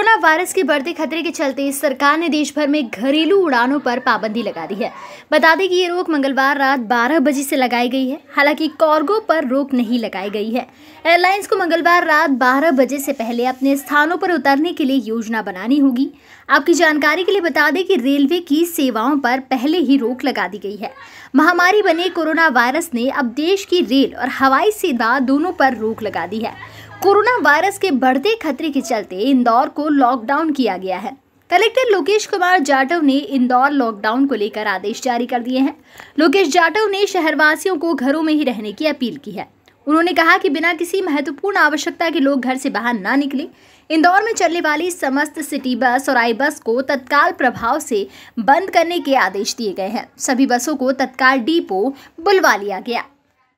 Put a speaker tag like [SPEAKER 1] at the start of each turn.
[SPEAKER 1] Corona virus के बढ़ते खतरे के चलते सरकार ने देश भर में घरेलू उड़ानों पर पाबंदी लगा दी है। बता दें कि ये रोक मंगलवार रात 12 बजे से लगाई गई है। हालाँकि कार्गो पर रोक नहीं लगाई गई है। एयरलाइंस को मंगलवार रात 12 बजे से पहले अपने स्थानों पर उतरने के लिए योजना बनानी होगी। आपकी जानकारी के लिए बता दें कि रेलवे की सेवाओं पर पहले ही रोक लगा दी गई है। महामारी बने कोरोना वायरस ने अब देश की रेल और हवाई सेवा दोनों पर रोक लगा दी है। कोरोना वायरस के बढ़ते खतरे के चलते इंदौर को लॉकडाउन किया गया है। कलेक्टर लोकेश कुमार जाटव ने इंदौर लॉकडाउन को लेकर आदेश जारी कर दिए हैं। लोकेश जाटव ने शहरवासियों को घरों में ही रहने की अपील की है। उन्होंने कहा कि बिना किसी महत्वपूर्ण आवश्यकता के लोग घर से बाहर ना निकले। इंदौर में चलने वाली समस्त सिटी बस और आई बस को तत्काल प्रभाव से बंद करने के आदेश दिए गए हैं। सभी बसों को तत्काल डिपो बुलवा लिया गया।